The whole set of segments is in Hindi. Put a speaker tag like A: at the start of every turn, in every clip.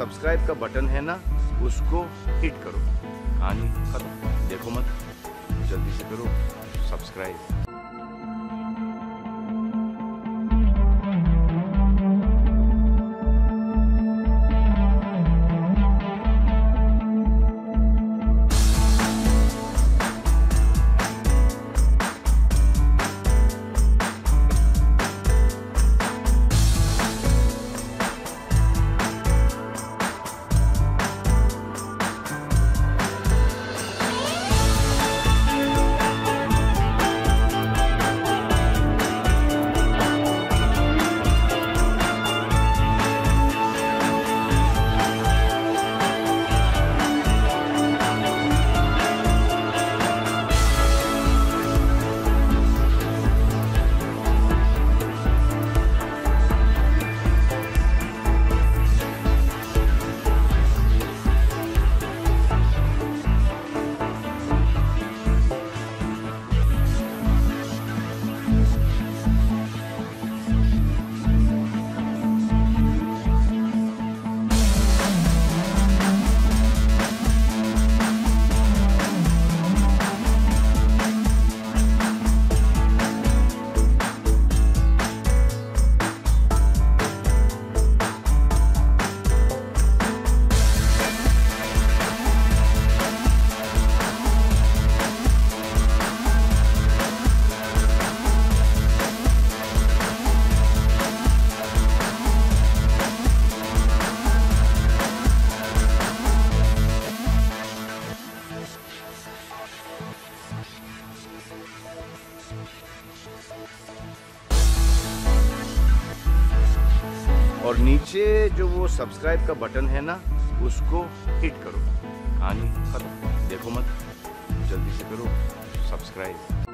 A: सब्सक्राइब का बटन है ना, उसको हिट करो। कहानी खत्म। देखो मत, जल्दी से करो सब्सक्राइब और नीचे जो वो सब्सक्राइब का बटन है ना, उसको हिट करो। कहानी खत्म। देखो मत, जल्दी से करो सब्सक्राइब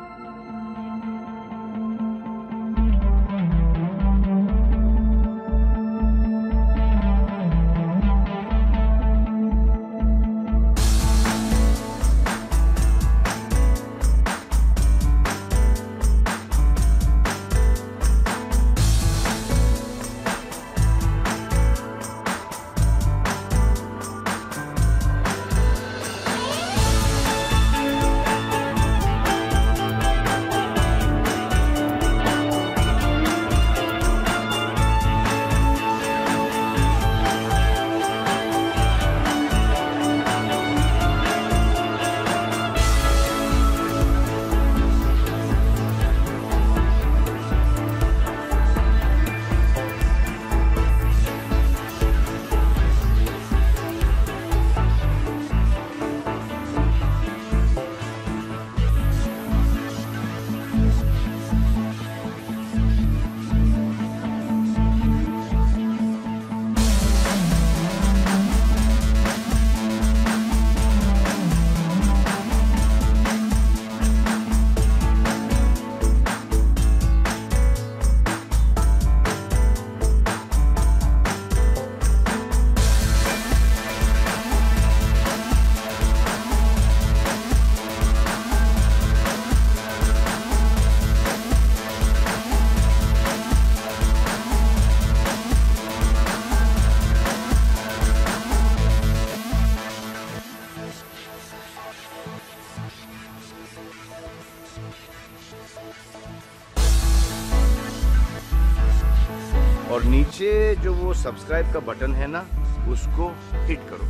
A: और नीचे जो वो सब्सक्राइब का बटन है ना, उसको हिट करो।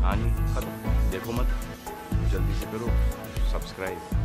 A: कहानी खत्म। देखो मत। जल्दी से करो। सब्सक्राइब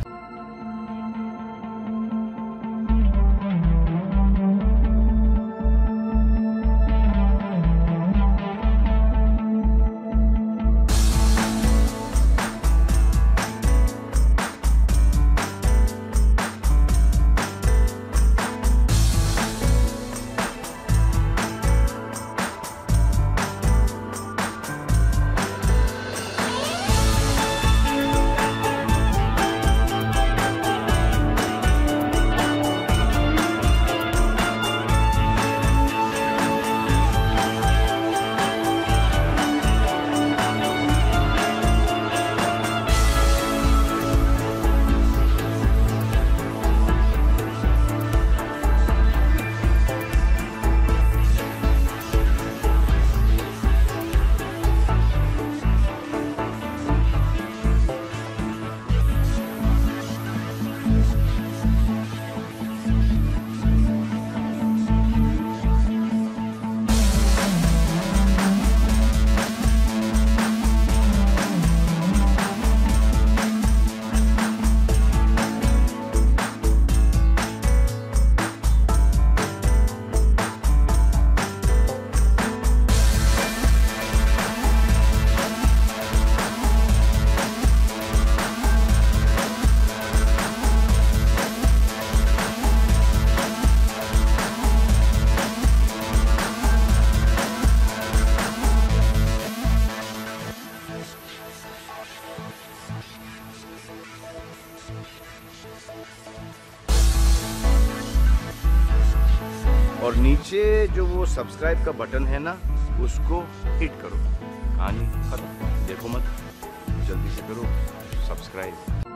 A: नीचे जो वो सब्सक्राइब का बटन है ना, उसको हिट करो। कहानी खत्म। देखो मत, जल्दी से करो सब्सक्राइब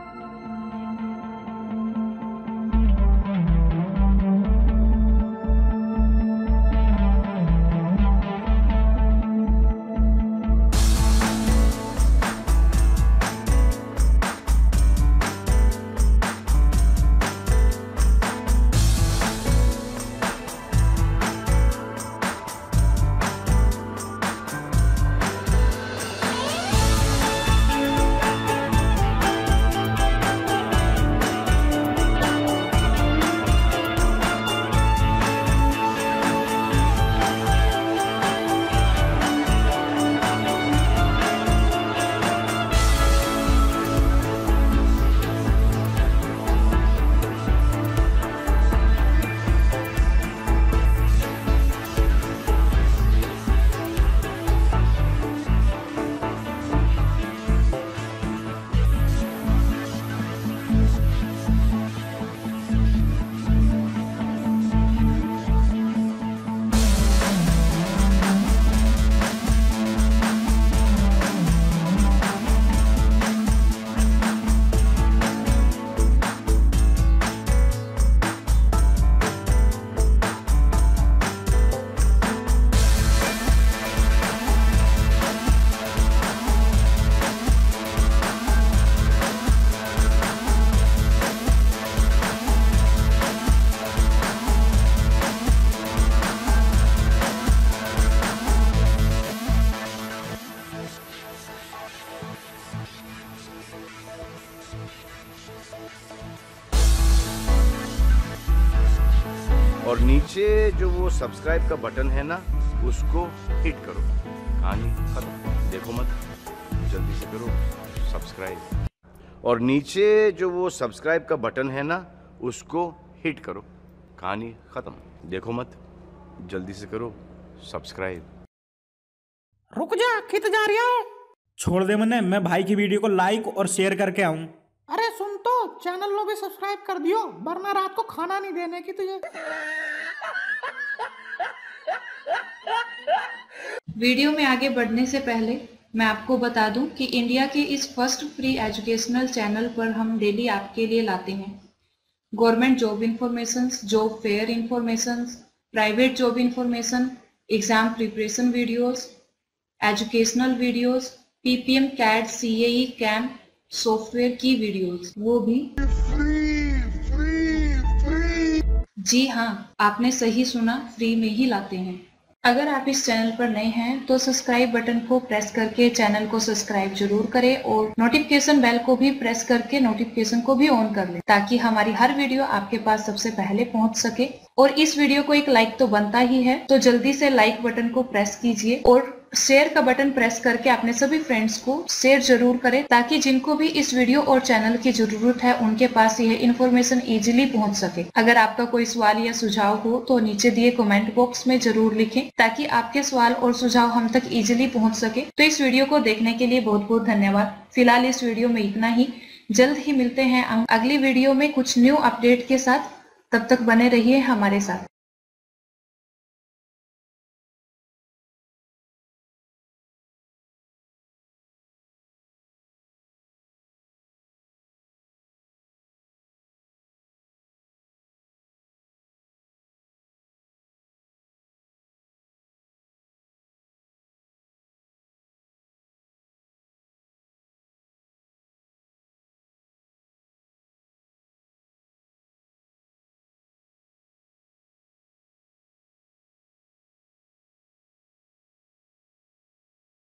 A: सब्सक्राइब का बटन है ना उसको हिट करो। कहानी खत्म। देखो मत जल्दी से करो सब्सक्राइब और नीचे जो वो सब्सक्राइब का बटन है ना उसको हिट करो। कहानी खत्म। देखो मत जल्दी से करो सब्सक्राइब
B: रुक जा खित जा रही हो।
C: छोड़ दे मने मैं भाई की वीडियो को लाइक और शेयर करके आऊँ।
B: अरे सुन तो चैनल लो भी सब्सक्राइब कर दियो वरना रात को खाना नहीं देने की तुझे
D: वीडियो में आगे बढ़ने से पहले मैं आपको बता दूँ कि इंडिया के इस फ़र्स्ट फ्री एजुकेशनल चैनल पर हम डेली आपके लिए लाते हैं। Government job information job fair information private job information exam preparation videos educational videos PPM CAT CAE camp software की वीडियोस वो भी। फ्री फ्री फ्री जी हाँ आपने सही सुना फ्री में ही लाते हैं। अगर आप इस चैनल पर नए हैं तो सब्सक्राइब बटन को प्रेस करके चैनल को सब्सक्राइब ज़रूर करें और नोटिफिकेशन बेल को भी प्रेस करके नोटिफिकेशन को भी ऑन कर लें, ताकि हमारी हर वीडियो आपके पास सबसे पहले पहुँच सके। और इस वीडियो को एक लाइक तो बनता ही है तो जल्दी से लाइक बटन को प्रेस कीजिए और शेयर का बटन प्रेस करके अपने सभी फ्रेंड्स को शेयर ज़रूर करें, ताकि जिनको भी इस वीडियो और चैनल की ज़रूरत है, उनके पास यह इन्फॉर्मेशन इजीली पहुँच सके। अगर आपका कोई सवाल या सुझाव हो तो नीचे दिए कमेंट बॉक्स में ज़रूर लिखें, ताकि आपके सवाल और सुझाव हम तक इजीली पहुँच सके। तो इस वीडियो को देखने के लिए बहुत बहुत धन्यवाद। फ़िलहाल इस वीडियो में इतना ही। जल्द ही मिलते हैं अगली वीडियो में कुछ न्यू अपडेट के साथ। तब तक बने रहिए हमारे साथ।